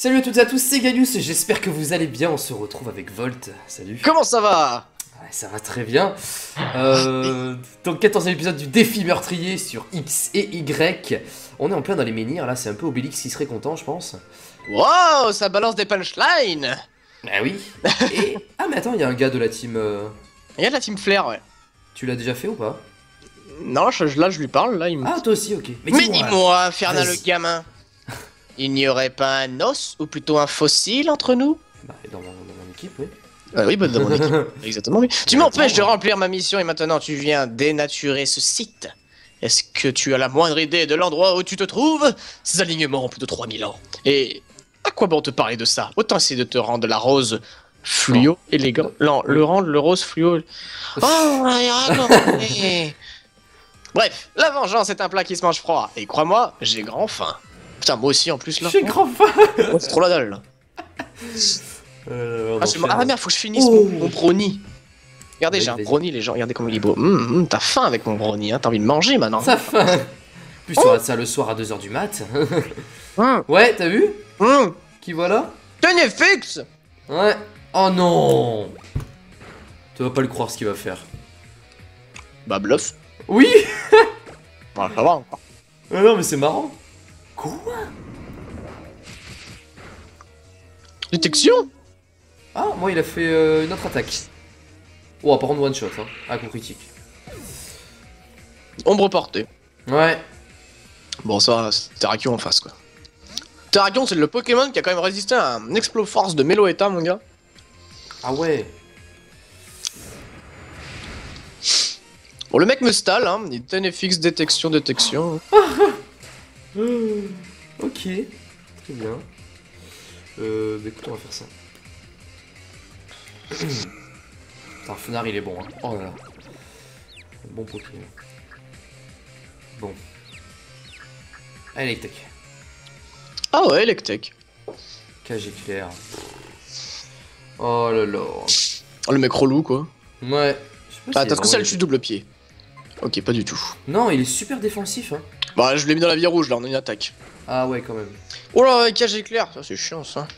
Salut à toutes et à tous, c'est Gaius, j'espère que vous allez bien, on se retrouve avec Volt, salut. Comment ça va? Ouais, ça va très bien. Euh, dans le 14e épisode du défi meurtrier sur X et Y, on est en plein dans les menhirs, là c'est un peu Obélix qui serait content je pense. Wow, ça balance des punchlines Bah oui. Et... Ah mais attends, il y a un gars de la team... euh, Il y a de la team Flair, ouais. Tu l'as déjà fait ou pas? Non, je- là je lui parle, là il me... Ah toi aussi, ok. Mais dis-moi, Fernand le Vas-y. gamin Il n'y aurait pas un os, ou plutôt un fossile entre nous? Bah dans mon, dans mon équipe, oui. Ah oui, bah dans mon équipe. Exactement, oui. Tu m'empêches de remplir ma mission et maintenant tu viens dénaturer ce site. Est-ce que tu as la moindre idée de l'endroit où tu te trouves? Ces alignements ont plus de 3000 ans. Et à quoi bon te parler de ça? Autant essayer de te rendre la rose fluo élégant. Non, le rendre le rose fluo. Oh, raconte. Bref, la vengeance est un plat qui se mange froid. Et crois-moi, j'ai grand faim. Putain, moi aussi en plus là. J'ai grand faim Oh, c'est trop la dalle là. Euh, Ah, ah merde, faut que je finisse Oh. mon, mon brownie. Regardez, j'ai un brownie, les gens, regardez comme il est beau. Hum, hum, T'as faim avec mon brownie, hein, t'as envie de manger maintenant. Ça faim Plus tu auras ça le soir à 2h du mat. Hum, ouais, t'as vu hum. Qui voilà Tenez fixe Ouais. Oh non Tu vas pas le croire ce qu'il va faire. Bah bluff. Oui Voilà, ça va encore. Ah Non mais c'est marrant. Quoi? Détection? Ah, moi il a fait euh, une autre attaque. Oh, par contre one shot, hein. Ah, coup critique. Ombre portée. Ouais. Bon, ça, c'est Terrakion en face quoi. Terrakion, c'est le Pokémon qui a quand même résisté à un Explo Force de Meloetta, mon gars. Ah ouais. Bon, le mec me stall, hein. Il tenait fixe, détection, détection. Euh, ok. Très bien. Euh, bah écoute, on va faire ça. Putain, Fenard il est bon, hein. Oh là là. Bon Pokémon. Bon. Allez, tac. Ah ouais, Electek. Cage éclair. Oh là là. Oh, le mec relou quoi. Ouais. Je sais pas Ah, t'as que ça le tue double pied. Ok, pas du tout. Non, il est super défensif, hein. Bah, je l'ai mis dans la vie rouge là, on a une attaque. Ah ouais, quand même. Oh là, cage éclair, ça c'est chiant ça.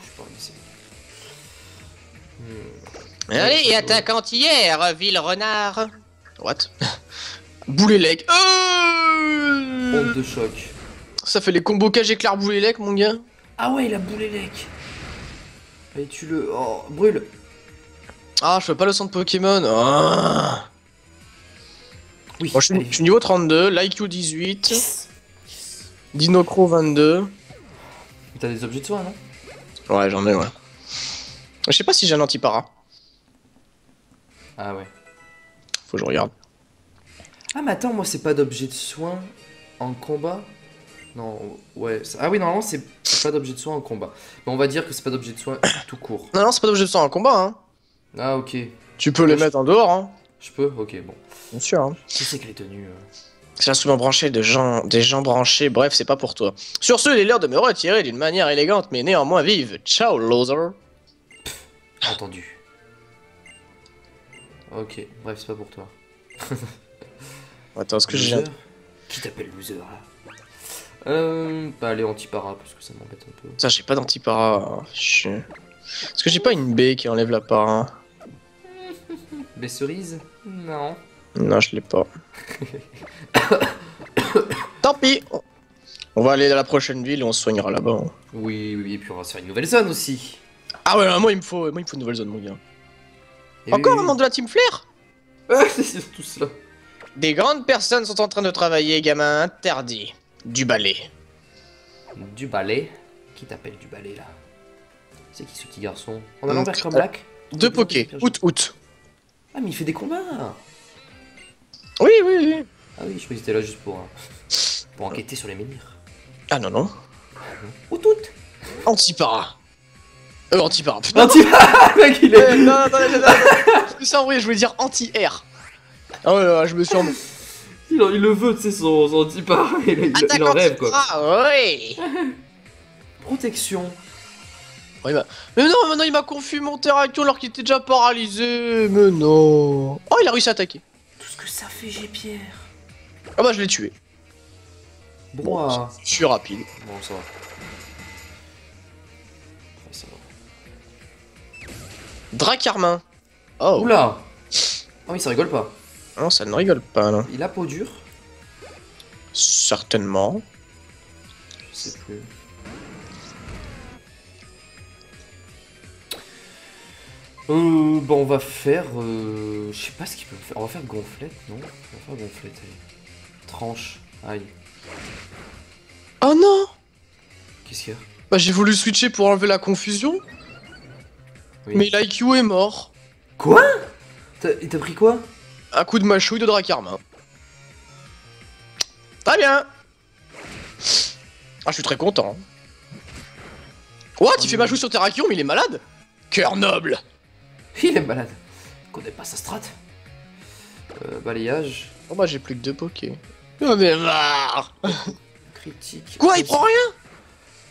Je sais pas, mais c'est... Hmm. Allez, et attaque entière, ville renard. What? Boulet lec. Euh... Onde de choc. Ça fait les combos cage éclair boulet lec, mon gars. Ah ouais, il a boulé lec. Et tu le... Oh, brûle. Ah, je fais pas le son de Pokémon. Ah. Oui, Bon, je, suis, allez. je suis niveau 32, l'IQ 18, Yes. Dinocro 22. T'as des objets de soin, non? Ouais, j'en ai, ouais. Je sais pas si j'ai un anti-para. Ah ouais. Faut que je regarde. Ah mais attends, moi c'est pas d'objet de soin en combat? Non, ouais. Ah oui, normalement c'est pas d'objet de soin en combat. Mais on va dire que c'est pas d'objet de soin tout court. Non, non, c'est pas d'objet de sang en combat, hein. Ah ok. Tu peux les Je- mettre en dehors, hein. Je peux? Ok, bon. Bien sûr, hein. Qui c'est que les tenues euh? C'est l'instrument branché de gens, des gens branchés, bref, c'est pas pour toi. Sur ce, il est l'heure de me retirer d'une manière élégante mais néanmoins vive. Ciao, loser. Entendu. Ok, bref, c'est pas pour toi. Attends, est-ce que j'ai... Qui t'appelle loser là? Euh. Bah allez, anti-para parce que ça m'embête un peu. Ça, j'ai pas d'antipara. Je... Est-ce que j'ai pas une baie qui enlève la para Les cerises Non. Non, je l'ai pas. Tant pis. On va aller dans la prochaine ville et on se soignera là-bas. hein. Oui, oui, et puis on va se faire une nouvelle zone aussi. Ah ouais, moi il me faut, moi il me faut une nouvelle zone, mon gars. Et Encore oui, un oui. membre de la team Flair? Ah, c'est surtout cela. Des grandes personnes sont en train de travailler, gamin interdit. Du balai. Du balai. Qui t'appelle du balai là? C'est qui ce petit garçon? On a l'envers comme euh, Black Deux pokés. Out, out. Ah, mais il fait des combats Oui, oui, oui. Ah oui, je croyais que c'était là juste pour, euh, pour enquêter sur les menhirs. Ah non, non. Ou toutes Antipara. Euh, antipara. Putain, Anti mec, il est. non, non, attendez, attendez, attendez. Je me suis embrouillé, je voulais dire anti-air. Ah ouais, ouais, je me suis embrouillé. Il, le veut, tu sais, son, son anti-para. Il, il- en rêve quoi. antipara, ouais. Protection. Oh, il mais non, il m'a confus mon terraction alors qu'il était déjà paralysé. Mais non. Oh, il a réussi à attaquer. Tout ce que ça fait, j'ai Pierre. Ah bah, je l'ai tué. Bon, je bah. suis rapide. Bon, ça va. Ça va. Dracarmin. Oh. Oula. Ah oh, mais ça rigole pas. Non, ça ne rigole pas, là. Il a peau dure Certainement. Je sais plus. Euh, bon, on va faire. Euh, je sais pas ce qu'il peut faire. On va faire gonflette, non? On va faire gonflette, allez. Tranche. Aïe. Oh non Qu'est-ce qu'il y a? Bah j'ai voulu switcher pour enlever la confusion, Oui. mais l'IQ est mort. Quoi? T'as- Il t'a pris quoi? Un coup de machouille de Dracarmin. Très bien Ah, je suis très content. What? Il fait machouille sur Terrakion, mais il est malade Cœur noble Il est malade. Il connaît pas sa strat. Euh, balayage. Bon bah j'ai plus que deux pokés. J'en ai marre Critique. Quoi, il prend rien?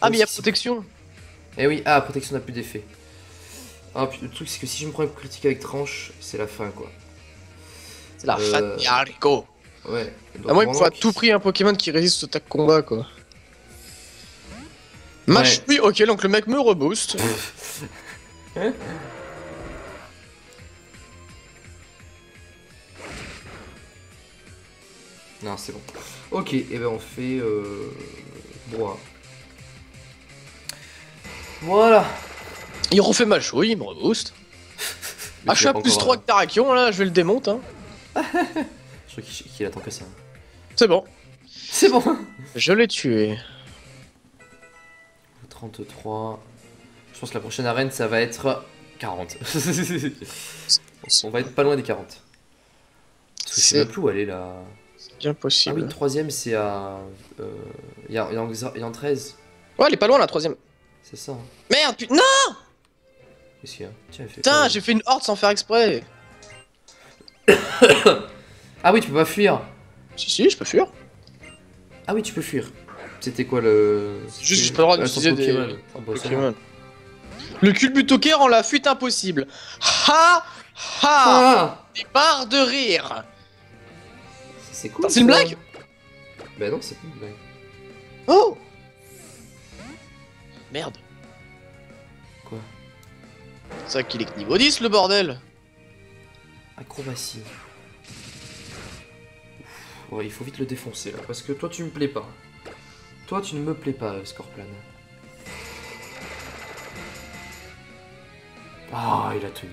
Ah mais il y a protection Eh oui, ah, protection n'a plus d'effet. Ah, le truc, c'est que si je me prends une critique avec tranche, c'est la fin, quoi. C'est la Euh, fan de Hariko Ouais. Donc, À moins qu'il faut à tout prix un Pokémon qui résiste au tac combat quoi. Machouille, ok donc le mec me reboost. Non, c'est bon. Ok, et ben on fait euh... Broa. Voilà. Il refait machouille, il me reboost. Mais Ah je tu suis à l'as pas plus encore, 3 que Terrakion là, je vais le démonter hein. Je crois qu'il attend que ça. C'est bon. C'est bon. Je l'ai tué. 33. Je pense que la prochaine arène, ça va être 40. on va être pas loin des 40. Parce que je sais C'est même plus où elle est là. Bien Ah possible. oui, troisième, c'est à. Euh... Il y, a, il y en- il y a en 13. Ouais, elle est pas loin la troisième. C'est ça. hein. Merde, putain. Non Qu'est-ce qu'il y a? Tiens, fait Putain, j'ai fait une horde sans faire exprès. Ah oui, tu peux pas fuir. Si, si, je peux fuir. Ah oui, tu peux fuir. C'était quoi le. Juste, j'ai pas le droit Ah, d'utiliser des Pokémon. Ah, bah. Pokémon. Le culbutoker rend la fuite impossible. Ha Ha Ah Des barres de rire. C'est cool. C'est une ça. blague Bah non, c'est pas une blague. Oh Merde. Quoi? C'est vrai qu'il est que niveau 10 le bordel. Acrobatie. Ouf. Ouais, il faut vite le défoncer là, parce que toi tu me plais pas. Toi tu ne me plais pas, euh, Scorpion. Ah, il a tenu.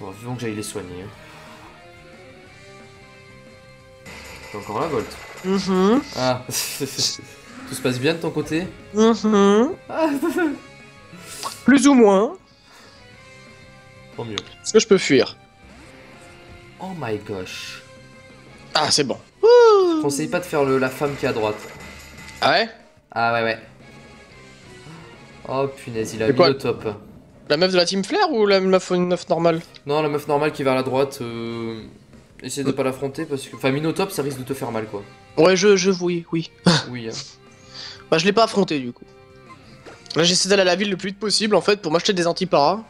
Bon, vivons que j'aille les soigner. T'es encore là, Volt Mhm. Ah, tout se passe bien de ton côté Mhm. Ah, Plus ou moins. tant mieux. Est-ce que je peux fuir? Oh my gosh. Ah, c'est bon. Je conseille pas de faire le, la femme qui est à droite. Ah ouais? Ah ouais, ouais. Oh punaise, il a mis quoi le top. La meuf de la Team Flair ou la meuf, une meuf normale Non, la meuf normale qui est vers la droite, euh... essaie de pas l'affronter parce que. Enfin, Minotop, ça risque de te faire mal quoi. Ouais, je, je, oui, oui. Oui. hein. Bah, je l'ai pas affronté du coup. Là, j'essaie d'aller à la ville le plus vite possible en fait pour m'acheter des antiparas.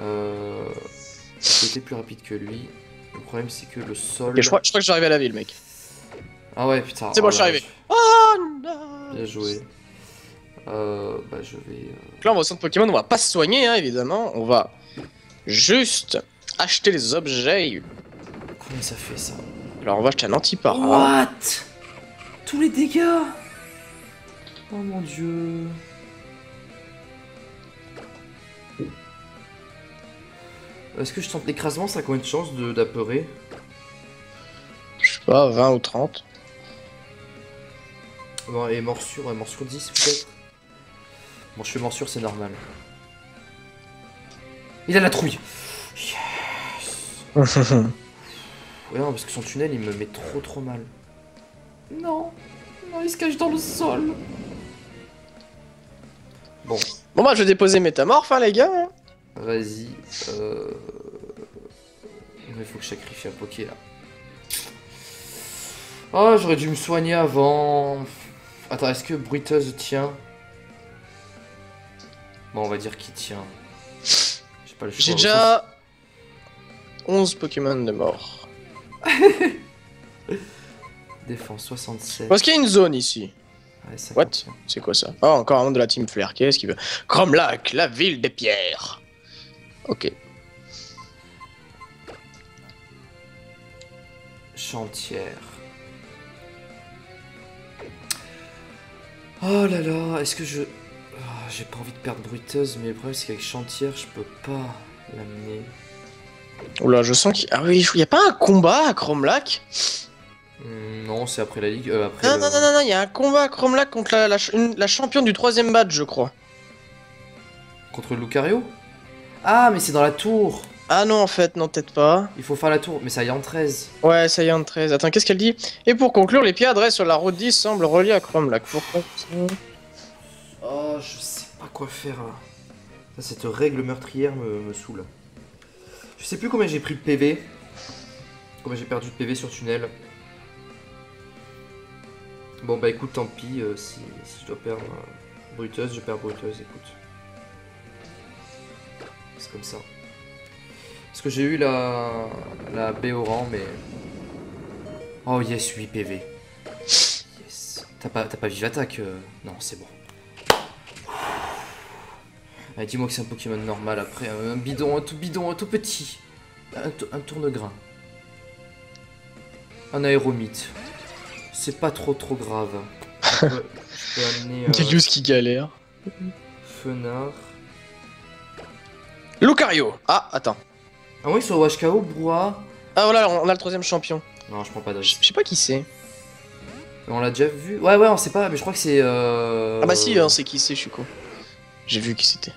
Euh. C'était plus rapide que lui. Le problème, c'est que le sol. Je crois, je crois que j'arrive à la ville, mec. Ah ouais, putain. C'est bon, oh je suis arrivé. Oh non Bien joué. Euh. Bah, je vais. euh, Donc là, en version de Pokémon, on va pas se soigner, hein, évidemment. On va juste acheter les objets. Comment ça fait ça Alors, on va acheter un antipara. What? Tous les dégâts? Oh mon dieu. Est-ce que je tente l'écrasement Ça a combien de chances de- d'apeurer? Je sais pas, 20 ou 30. Bon, et morsure, morsure 10 peut-être? Bon, je fais morsure, c'est normal. Il a la trouille Ouais, non, parce que son tunnel, il me met trop trop mal. Non Non, il se cache dans le sol Bon, Bon, bah, je vais déposer Métamorphe, hein, les gars. hein. vas-y. Euh... Il faut que je sacrifie un Poké, là. Oh, j'aurais dû me soigner avant. Attends, est-ce que bruiteuse tient? Bon, on va dire qu'il tient. J'ai pas le choix. J'ai déjà 11 Pokémon de mort. Défense 67. Parce qu'il y a une zone ici. Ouais, 50. What? C'est quoi ça? Oh, encore un de la team Flair. Qu'est-ce qu'il veut Cromlac, la ville des pierres. Ok. Chantière. Oh là là, est-ce que je... Ah, J'ai pas envie de perdre bruiteuse, mais le problème c'est qu'avec Chantière, je peux pas l'amener. Oula, je sens qu'il. Ah oui, il y a pas un combat à Cromlac Hmm, non, c'est après la ligue. euh, après Non, le- non, non, non, non, il y a un combat à Cromlac contre la, la, ch- une- la championne du troisième badge, je crois. Contre Lucario? Ah, mais c'est dans la tour Ah non, en fait, non, peut-être pas. Il faut faire la tour, mais ça y est en 13. Ouais, ça y est, en 13. Attends, qu'est-ce qu'elle dit? Et pour conclure, les pieds adressés sur la route 10 semblent reliés à Cromlac. Pourquoi? Oh, je quoi faire là. Ça, cette règle meurtrière me, saoule. Je sais plus combien j'ai pris de PV. Combien j'ai perdu de PV sur tunnel. Bon bah écoute, tant pis, euh, si, je dois perdre bruteuse, je perds bruteuse, écoute. C'est comme ça. Parce que j'ai eu la, la B au rang, mais... Oh yes, 8 PV. Yes. T'as pas, pas vive attaque euh, Non, c'est bon. Allez, dis-moi que c'est un Pokémon normal après. Un bidon, un tout bidon, un tout petit. Un, un tourne-grain. Un aéromite. C'est pas trop trop grave. Je peux, je peux amener euh, qui galère. Fenard. Lucario Ah, attends. Ah oui, sur Washkao, Brouhaha. Ah voilà, on a le troisième champion. Non, je prends pas d'âge. je sais pas qui c'est. On l'a déjà vu Ouais, ouais, on sait pas, mais je crois que c'est. Euh... Ah bah si, hein, c'est qui c'est, je suis con. J'ai vu qui c'était.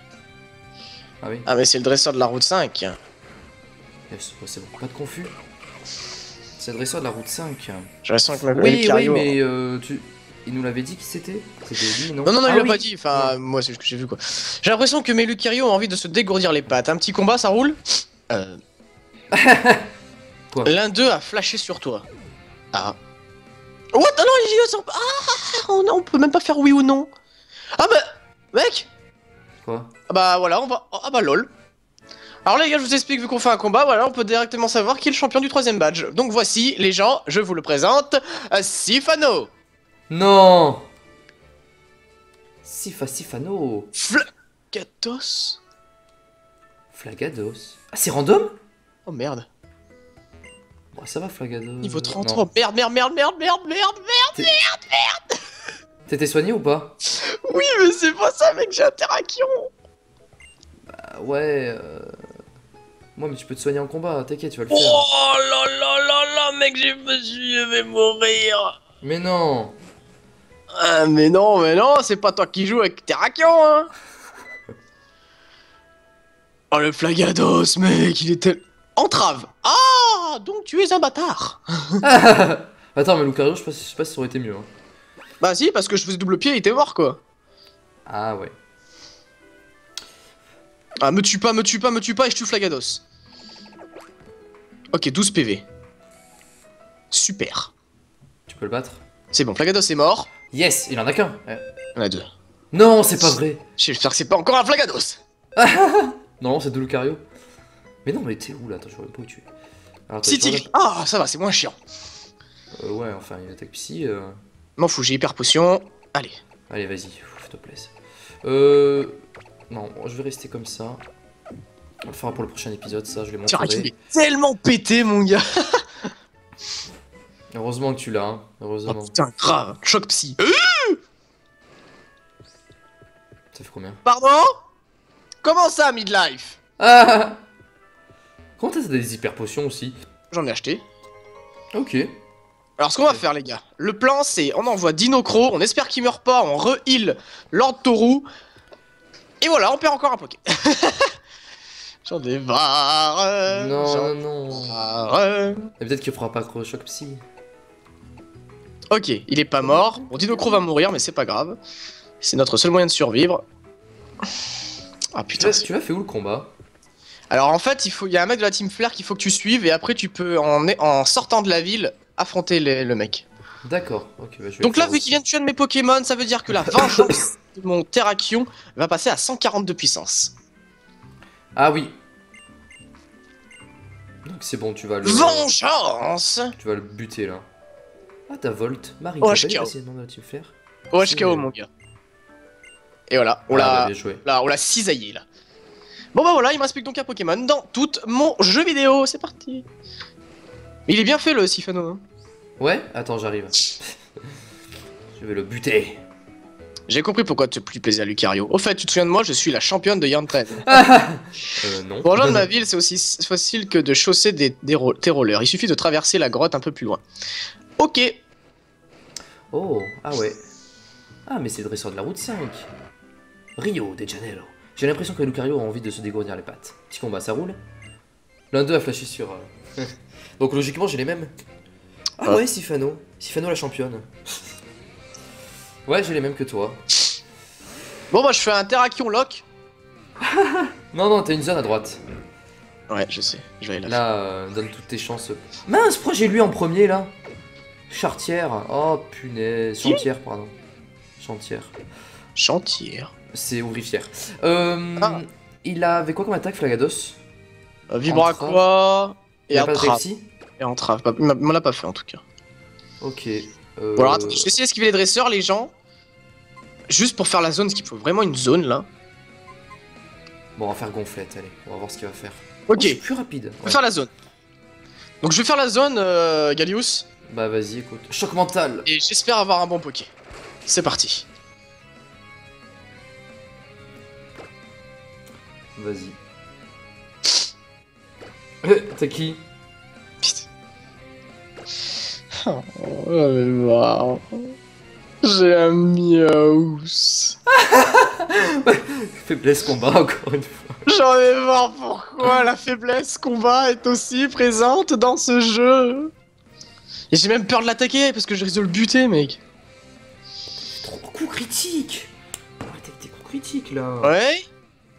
Ah oui, Ah mais c'est le dresseur de la route 5. yes, ouais, c'est bon, pas de confus. C'est le dresseur de la route 5. J'ai l'impression que ma Oui, oui, mais euh, tu... il nous l'avait dit qui c'était? C'était lui, non? Non, non, non, Ah il l'a oui. pas dit. Enfin, moi, c'est ce que j'ai vu, quoi. J'ai l'impression que mes Lucario ont envie de se dégourdir les pattes. Un petit combat, ça roule? Euh. L'un d'eux a flashé sur toi. Ah. What? Ah non, il dit... Ah oh non, on peut même pas faire oui ou non. Ah bah... Mec Quoi Ah bah voilà, on va... Ah bah lol. Alors les gars, je vous explique, vu qu'on fait un combat, voilà, on peut directement savoir qui est le champion du troisième badge. Donc voici, les gens, je vous le présente, euh, Sifano Non Sifa Sifano Flagatos Flagados. Ah, c'est random? Oh merde. Bon, Ça va, Flagados. Niveau Non. 33. Merde, merde, merde, merde, merde, merde, merde. T'étais soigné ou pas Oui, mais c'est pas ça, mec, j'ai interaction. Ah, Ouais. Euh... Moi, mais tu peux te soigner en combat, t'inquiète, tu vas le faire. Oh là là là là, mec, je me suis, je vais mourir. Mais non Ah, mais non, mais non, c'est pas toi qui joues avec Terrakion, hein. Oh, le Flagados, mec, il était... Entrave Ah, donc tu es un bâtard Attends, mais Lucario, je sais pas, si- je sais pas si ça aurait été mieux. hein. Bah si, parce que je faisais double pied, il était mort, quoi. Ah ouais. Ah, me tue pas, me tue pas, me tue pas, et je tue Flagados. Ok, 12 PV. Super. Tu peux le battre C'est bon, Flagados est mort. Yes, il en a qu'un. Ouais. On a deux. Non, c'est pas vrai. J'espère que c'est pas encore un Flagados. Non, c'est de Lucario. Mais non, mais t'es où là Attends, je vois même pas où tu es. Alors. Ah, ça va, c'est moins chiant. euh, Ouais, enfin, une attaque psy. euh, M'en fous, j'ai hyper potion. Allez. Allez, vas-y, s'il te plaît. Euh. Non, je vais rester comme ça. On le fera pour le prochain épisode, ça, je vais Tiens, il est tellement pété, mon gars. Heureusement que tu l'as, hein. Oh, Heureusement. putain, grave. Choc psy. Ça fait combien? Pardon? Comment ça, midlife? Ah Comment t'as des hyper potions aussi? J'en ai acheté. Ok. Alors, ce qu'on va faire, les gars, le plan, c'est on envoie Dinocro, on espère qu'il meurt pas, on re-heal Lord Toru. Et voilà, on perd encore un Poké. J'en ai marre. Non, non, non. peut-être qu'il fera pas Shock Psy. Ok, il est pas mort. Bon, Dinocro va mourir, mais c'est pas grave. C'est notre seul moyen de survivre. Ah putain. tu l'as fait où le combat? Alors en fait, il faut, y a un mec de la team Flair qu'il faut que tu suives et après tu peux en, en sortant de la ville affronter les- le mec. D'accord. Bah, Donc là, faire vu qu'il vient de tuer un de mes Pokémon, ça veut dire que la vengeance de mon Terrakion va passer à 140 de puissance. Ah oui. Donc c'est bon, tu vas le. Vengeance Tu vas le buter là. Ah, t'as Volt. Marie, Oh, t'as je pas KO. passé le nom de la Team Flair OHKO, mon gars. Et voilà, on Ah, bah, l'a joué. là, on l'a cisaillé là. Bon bah voilà, il me reste plus que donc un Pokémon dans tout mon jeu vidéo. C'est parti. Il est bien fait le Sifano. hein. Ouais, attends, j'arrive. je vais le buter. J'ai compris pourquoi tu te plus plaisir à Lucario. Au fait, tu te souviens de moi, je suis la championne de Yarn Trade. Euh, non. Pour rejoindre ma ville, c'est aussi facile que de chausser des, des rollers. Il suffit de traverser la grotte un peu plus loin. Ok. Oh, ah ouais. Ah, mais c'est le dresseur de la route 5. Rio de Janeiro. J'ai l'impression que Lucario a envie de se dégourdir les pattes. Petit combat, ça roule L'un d'eux a flashé sur. euh, Donc logiquement, j'ai les mêmes. Ah Ah. ouais, Sifano. Sifano la championne. Ouais, j'ai les mêmes que toi. Bon bah je fais un interaction lock. Non, non, t'as une zone à droite. Ouais, je sais. Je vais aller là. Là, euh, donne toutes tes chances. Mince, pourquoi j'ai lui en premier là? Chartière. Oh punaise. Chantière, pardon. Chantière. Chantière. C'est ouvrifière. Euh, Ah. Il avait quoi comme attaque, Flagados? Euh, Vibraqua Il et a pas de entrave. réussi? Et entrave. Pas- Il m'a- il m'en a pas fait en tout cas. Ok. Euh, Bon alors attends, je vais essayer d'esquiver les dresseurs, les gens. Juste pour faire la zone, parce qu'il faut vraiment une zone là. Bon, on va faire gonflette, allez. On va voir ce qu'il va faire. Ok, Oh, c'est je plus rapide. vais Ouais. faire la zone. Donc je vais faire la zone, euh, Gallius, Bah vas-y, écoute. Choc mental et j'espère avoir un bon poké. C'est parti. Vas-y. Euh, T'as qui? Oh, J'ai un Miaous. Faiblesse combat, encore une fois. J'en vais voir pourquoi la faiblesse combat est aussi présente dans ce jeu. Et j'ai même peur de l'attaquer parce que je risque de le buter, mec. Trop coup critique Arrête avec tes coups critiques là Ouais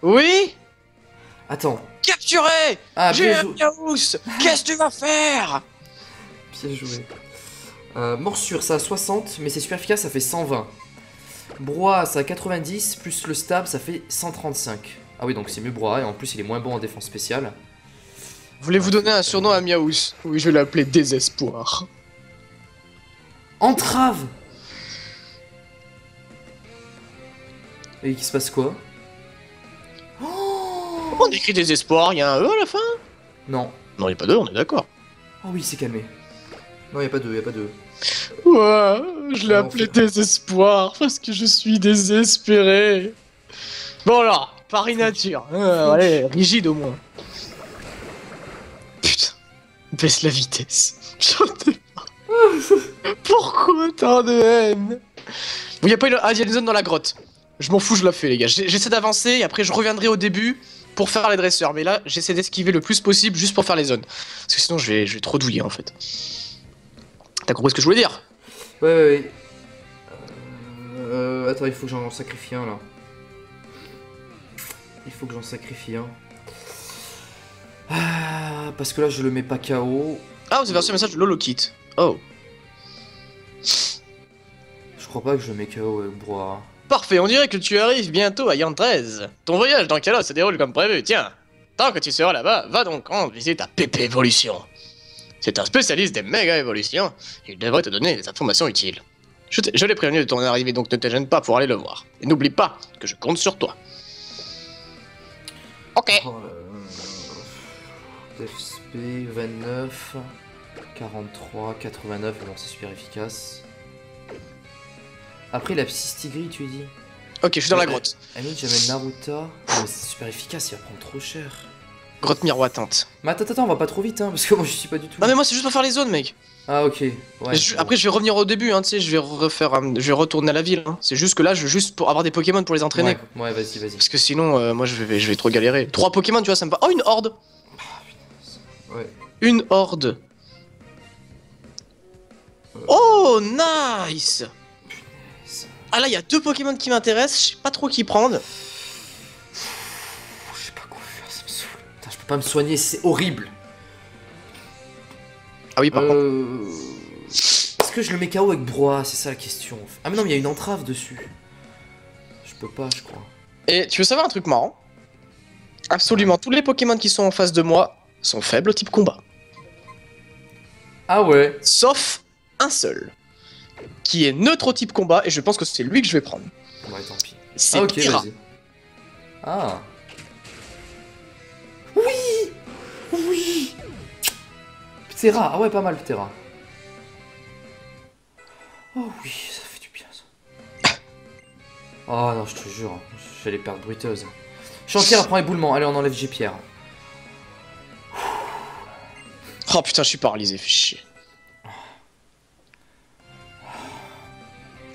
Oui Attends. Capturé Ah, J'ai un. Miaous Qu'est-ce que tu vas faire? Bien joué. Euh, morsure, ça a 60, mais c'est super efficace, ça fait 120. Brouhaha, ça a 90, plus le stab, ça fait 135. Ah oui, donc c'est mieux Brouhaha, et en plus il est moins bon en défense spéciale. Voulez-vous donner un surnom à Miaous Oui, je vais l'appeler Désespoir. Entrave Et qu'il se passe quoi? Oh On écrit Désespoir, il y a un E à la fin? Non. Non, il n'y a pas de E, on est d'accord. Oh oui, c'est calmé. Non, y a pas de, y a pas de. Ouais, je l'ai appelé Désespoir parce que je suis désespéré. Bon alors, Paris Nature. Euh, allez, rigide au moins. Putain, baisse la vitesse. J'en ai. Pourquoi tant de haine? Bon, y a pas une... Ah, y a une zone dans la grotte. Je m'en fous, je la fais, les gars. J'essaie d'avancer et après je reviendrai au début pour faire les dresseurs. Mais là, j'essaie d'esquiver le plus possible juste pour faire les zones. Parce que sinon, je vais, je vais trop douiller en fait. T'as compris ce que je voulais dire Ouais, ouais, ouais. Euh, attends, il faut que j'en sacrifie un là. Il faut que j'en sacrifie un. Ah, parce que là, je le mets pas KO. Ah, vous avez reçu un message de Lolokit. Oh. Je crois pas que je le mets KO avec Brouhaha. Parfait, on dirait que tu arrives bientôt à Yan 13. Ton voyage dans Kalos se déroule comme prévu. Tiens, tant que tu seras là-bas, va donc rendre visite à Pépé Evolution. C'est un spécialiste des méga évolutions. Il devrait te donner des informations utiles. Je l'ai prévenu de ton arrivée, donc ne te gêne pas pour aller le voir. Et n'oublie pas que je compte sur toi. Ok. Oh, euh, DFSP 29, 43, 89, bon c'est super efficace. Après la Psystigri tu dis? Ok, je suis dans la grotte. Ami j'amène Naruto, Oh, mais c'est super efficace, il va prendre trop cher. Grotte miroitante. Mais attends, attends, on va pas trop vite hein, parce que moi je suis pas du tout. Non mais moi c'est juste pour faire les zones, mec. Ah ok, ouais. Je- après je vais revenir au début, hein, tu sais, je vais refaire, un- je vais retourner à la ville. hein. C'est juste que là, je veux juste pour avoir des Pokémon pour les entraîner. Ouais, ouais vas-y, vas-y. Parce que sinon, euh, moi, je vais, je vais trop galérer. Trois Pokémon, tu vois, ça me va. Oh, une horde Ouais. Une horde Oh, nice Ah là, il y a deux Pokémon qui m'intéressent, je sais pas trop qui prendre. Pas me soigner, c'est horrible. Ah oui, par contre. Euh... Est-ce que je le mets KO avec Brouhaha C'est ça la question. Ah mais non, mais il y a une entrave dessus. Je peux pas, je crois. Et tu veux savoir un truc marrant? Absolument tous les Pokémon qui sont en face de moi sont faibles au type combat. Ah ouais Sauf un seul. qui est neutre au type combat, et je pense que c'est lui que je vais prendre. Ouais, tant pis. C'est Ah, ok. Ah. Oui Ptera, ah ouais, pas mal, Ptera. Oh oui, ça fait du bien, ça. Oh non, je te jure, j'allais perdre bruiteuse. Chantière prend éboulement, allez, on enlève G-Pierre. Oh putain, je suis paralysé, fais chier.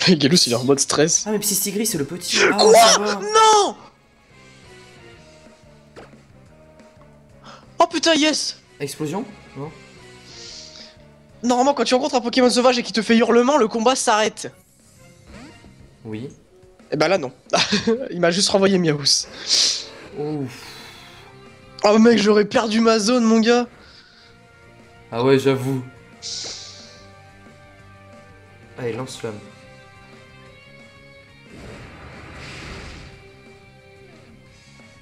Galus, il est en mode stress. Ah, mais Psystigris, c'est le petit. Ah, Quoi. Non Oh putain, yes Explosion Non Normalement, quand tu rencontres un Pokémon sauvage et qui te fait hurlement, le combat s'arrête. Oui. Et bah là, non. il m'a juste renvoyé Miaous. Ouf. Oh mec, j'aurais perdu ma zone, mon gars. Ah ouais, j'avoue. Allez, lance-flamme.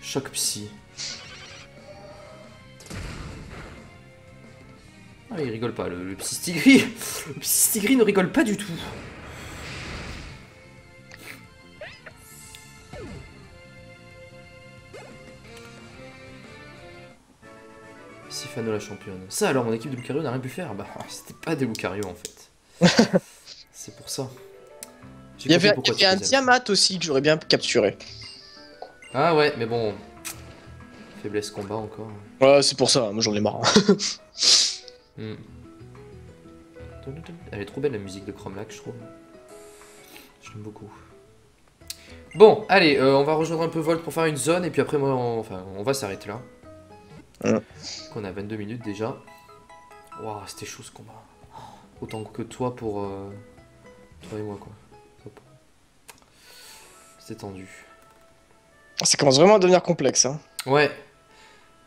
Choc psy. Ah, il rigole pas, le, le psystigri. Le psystigri ne rigole pas du tout. Sifano la championne. Ça alors, mon équipe de Lucario n'a rien pu faire. Bah, c'était pas des Lucario en fait. C'est pour ça. Il y avait, il y un. Tiamat aussi que j'aurais bien capturé. Ah ouais, mais bon. Faiblesse combat encore. Ouais, c'est pour ça, moi j'en ai marre. Hmm. Elle est trop belle la musique de Chromelac, je trouve. Je l'aime beaucoup. Bon, allez, euh, on va rejoindre un peu Volt pour faire une zone et puis après, moi, on, enfin, on va s'arrêter là. On a 22 minutes déjà. Waouh, c'était chaud ce combat. Autant que toi pour euh, toi et moi quoi. C'était tendu. Ça commence vraiment à devenir complexe. Hein. Ouais.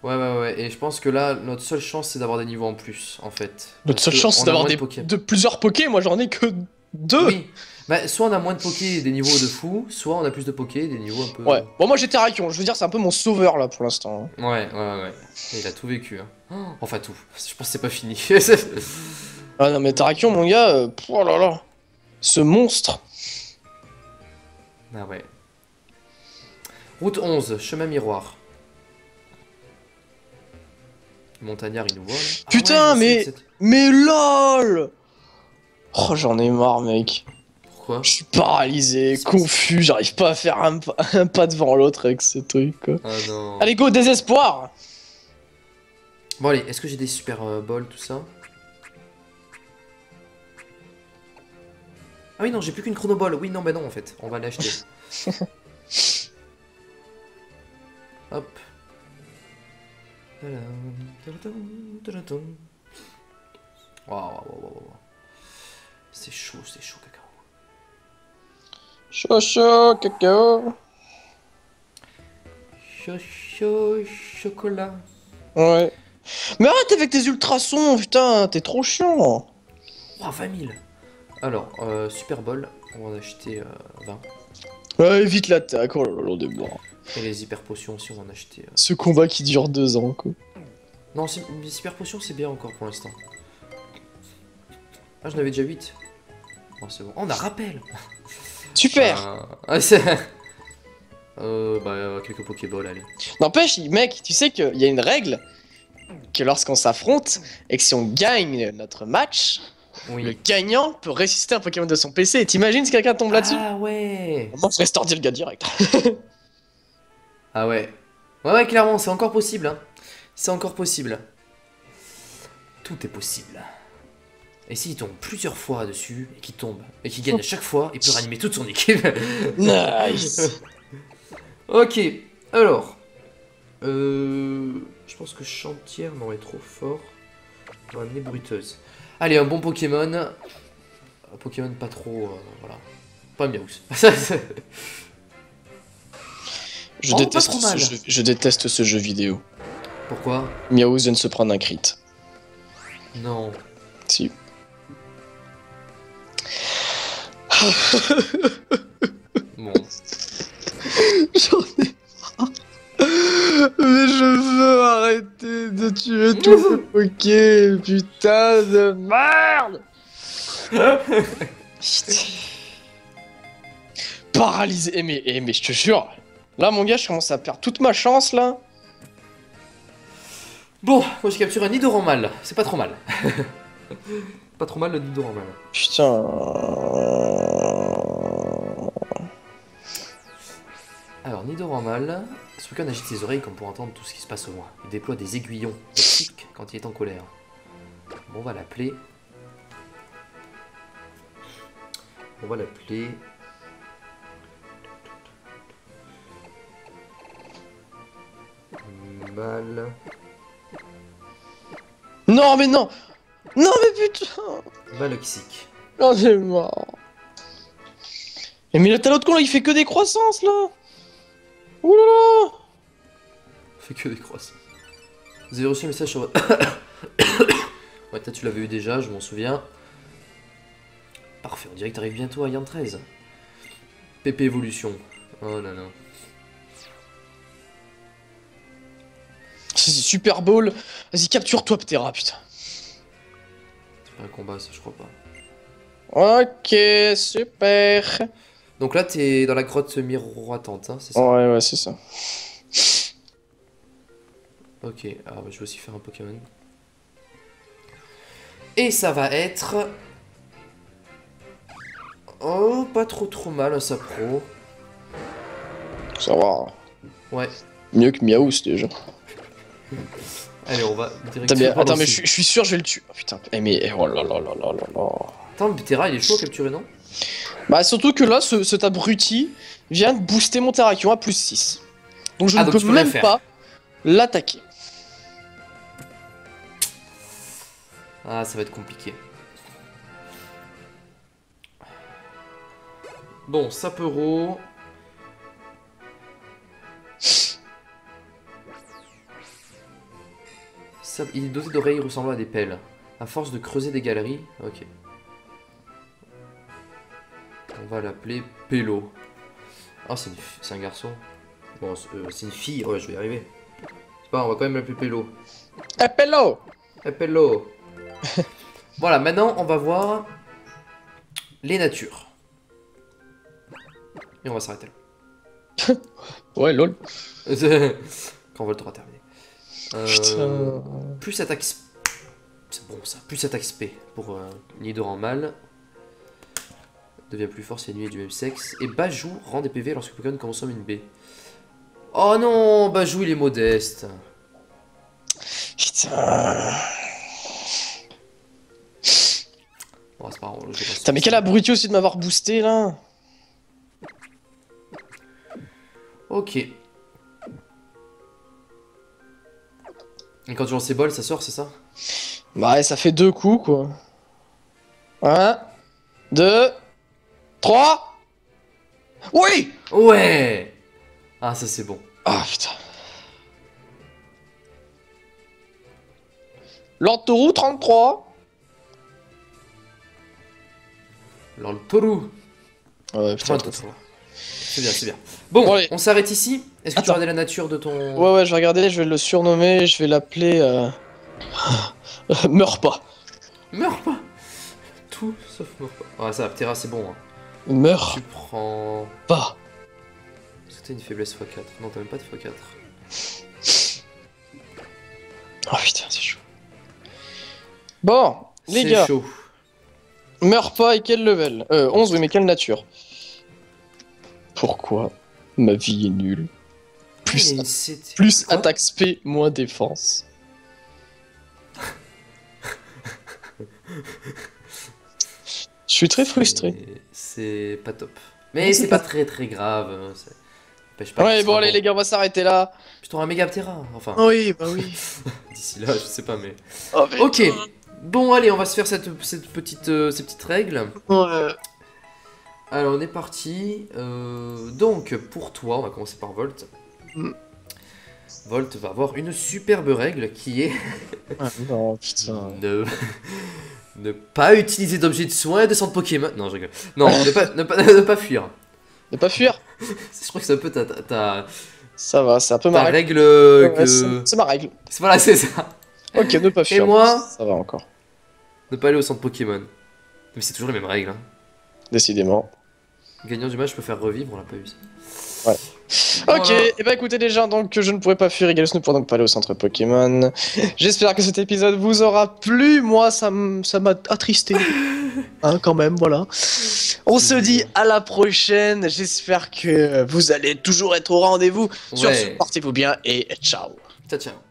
Ouais, ouais, ouais. Et je pense que là, notre seule chance, c'est d'avoir des niveaux en plus, en fait. Notre Parce seule chance, c'est d'avoir des, de Poké. de plusieurs Poké, moi j'en ai que deux. Oui. Bah, soit on a moins de Poké et des niveaux de fou, soit on a plus de Poké et des niveaux un peu. Ouais. Bon, moi j'ai Terrakion, je veux dire, c'est un peu mon sauveur là pour l'instant. hein. Ouais, ouais, ouais. Et il a tout vécu. Hein. Oh, Enfin, tout. Je pense que c'est pas fini. Ah non, mais Terrakion, mon gars, euh, oh là là. Ce monstre. ah ouais. Route 11, chemin miroir. Montagnard, il nous voit. là. Ah Putain, ouais, mais- Mais lol Oh, j'en ai marre, mec. Pourquoi Je suis paralysé, confus, j'arrive pas à faire un, pas- un pas devant l'autre avec ce truc, quoi. Ah non. Allez, go, désespoir Bon, allez, est-ce que j'ai des super euh, balls, tout ça? Ah oui, non, j'ai plus qu'une chronoball. Oui, non, bah non, en fait. On va l'acheter. Hop. Waouh, waouh, waouh. C'est chaud, c'est chaud, cacao. Chaud, chaud, cacao. Chaud, chaud, chocolat. Ouais. Mais arrête avec tes ultrasons, putain, t'es trop chiant. Waouh, 20 000. Alors, euh, super ball, on va en acheter euh, 20. Ouais, évite l'attaque, oh là là, des morts. Et les hyper potions aussi, on va en acheter. euh, Ce combat qui dure deux ans, quoi. Non, les super potions, c'est bien encore pour l'instant. Ah, j'en avais déjà 8. Bon, c'est bon. Oh, on a rappel Super Ah, Euh, bah, euh, quelques Pokéballs, allez. N'empêche, mec, tu sais qu'il y a une règle que lorsqu'on s'affronte et que si on gagne notre match, le gagnant peut résister un Pokémon de son PC. T'imagines si quelqu'un tombe là-dessus? Ah, ouais Moi, je reste le gars direct. Ah, ouais. Ouais, ouais, clairement, c'est encore possible. Hein. C'est encore possible. Tout est possible. Et s'il tombe plusieurs fois dessus, et qu'il tombe, et qu'il gagne à chaque fois, il peut ranimer toute son équipe. nice Ok, alors. Euh, je pense que Chantière non est trop fort. On va amener Bruteuse. Allez, un bon Pokémon. Un Pokémon pas trop. euh, voilà. Pas Miaous. je, Oh, pas déteste trop ce mal. jeu, je déteste ce jeu vidéo. Pourquoi? Miaouz vient de se prendre un crit. Non. Si. Bon. J'en ai marre. Mais je veux arrêter de tuer tous ces Poké, putain de merde Paralysé. Eh mais, eh mais je te jure. Là, mon gars, je commence à perdre toute ma chance, là. Bon, moi j'ai capturé un Nidoran C'est pas trop mal. pas trop mal le Nidoran mal. Putain. Alors, Nidoran mal. Ce Pokémon agite ses oreilles comme pour entendre tout ce qui se passe au loin. Il déploie des aiguillons toxiques quand il est en colère. Bon, on va l'appeler. On va l'appeler. Mal. Non, mais non Non, mais putain Maloxique. Non, j'ai mort. Et mais le talent de con, là, il fait que des croissances, là Oulala Fait que des croissances. Vous avez reçu un message sur votre... ouais, peut-être tu l'avais eu déjà, je m'en souviens. Parfait, on dirait que t'arrives bientôt à Yann 13. PP évolution. Oh là là. C'est Super Bowl. Vas-y, capture-toi, Ptera, putain. C'est pas un combat, ça, je crois pas. Ok, super. Donc là, t'es dans la grotte miroitante, hein, c'est ça? Ouais, ouais, c'est ça. Ok, alors bah, je vais aussi faire un Pokémon. Et ça va être... Oh, pas trop trop mal, un Sapro. Ça va. Ouais. Mieux que Miaous, déjà. Allez, on va Attends, directement... mais, attends, mais je, suis- je suis sûr, je vais le tuer. Oh, putain, eh, mais oh là là là là là là. Attends, le Ptera, il est chaud à capturer, non? Bah, surtout que là, ce, cet abruti vient de booster mon Terrakion à plus 6. Donc je Ah, ne donc peux même faire. pas l'attaquer. Ah, ça va être compliqué. Bon, Sapero... Il est doté d'oreilles ressemblant à des pelles. À force de creuser des galeries... Ok. On va l'appeler Pélo. Ah, c'est une fi- c'est un garçon. Bon, c'est euh, c'est une fille. Ouais, je vais y arriver. C'est pas, grave, on va quand même l'appeler Pélo. Appello Appelle-le. voilà, maintenant on va voir les natures. Et on va s'arrêter là. Ouais, lol. Quand Volt aura terminé. Euh, Putain. plus attaque sp- C'est bon ça. Plus attaque SP pour euh, Nidoran mâle. Devient plus fort si l'ennemi est du même sexe. Et Bajou rend des PV lorsque Pokémon consomme une baie. Oh non, Bajou il est modeste. Putain. Bon, c'est pas grave, on le jouera Putain, mais quel abruti aussi de m'avoir boosté là. Ok. Et quand tu lances ces bols, ça sort, c'est ça? Bah, ouais, ça fait deux coups quoi. Un, deux, trois. Oui Ouais Ah, ça c'est bon. Ah putain. Lantourou 33. Dans le Toru. Ouais, Putain, C'est bien, c'est bien. Bon, on s'arrête ici. Est-ce que tu Attends. regardé la nature de ton... Ouais, ouais, je vais regarder, je vais le surnommer, je vais l'appeler. Euh... Meurs pas. Meurs pas Tout sauf meurs pas. Ah, ça, Ptera, c'est bon. hein. Meurs Tu prends... pas. Est-ce que t'as une faiblesse x4 Non, t'as même pas de x4. Oh putain, c'est chaud. Bon, les C'est gars, chaud. meurs pas et quel level? Euh, 11, oui, mais quelle nature? Pourquoi ma vie est nulle? Plus, Ah, a plus Quoi attaque SP, moins défense. Je suis très frustré. C'est pas top. Mais c'est pas très très grave. hein, ça empêche pas Ouais, bon, allez, les gars, on va s'arrêter là. Je t'aurai un méga Ptera, enfin. Oui, bah oui. D'ici là, je sais pas, mais. Oh, Ok. Bon, allez, on va se faire cette, cette petite, euh, ces petites règles. Ouais. Alors, on est parti. Euh, donc, pour toi, on va commencer par Volt. Mm. Volt va avoir une superbe règle qui est Ah, non, putain. ne, ne pas utiliser d'objets de soins et de centre Pokémon. Non, je rigole. Non, ne pas, ne pas, ne pas fuir. Ne pas fuir? Je crois que c'est un peu ta, ta, ta- Ça va, c'est un peu ma règle. règle Ouais, que. c'est- ma règle. Voilà, c'est ça. Ok, ne pas fuir. moi Ça va encore. Ne pas aller au centre Pokémon. Mais c'est toujours les mêmes règles. hein. décidément. Gagnant du match, je peux faire revivre, on l'a pas eu ça. Ok, Voilà. et bah écoutez les gens, donc je ne pourrais pas fuir Egalus, ne pourrons donc pas aller au centre Pokémon. J'espère que cet épisode vous aura plu, moi ça m'a attristé. Hein, quand même, voilà. On se dit à la prochaine, j'espère que vous allez toujours être au rendez-vous. Sur ce, Ouais. portez-vous bien et ciao. Ciao, ciao.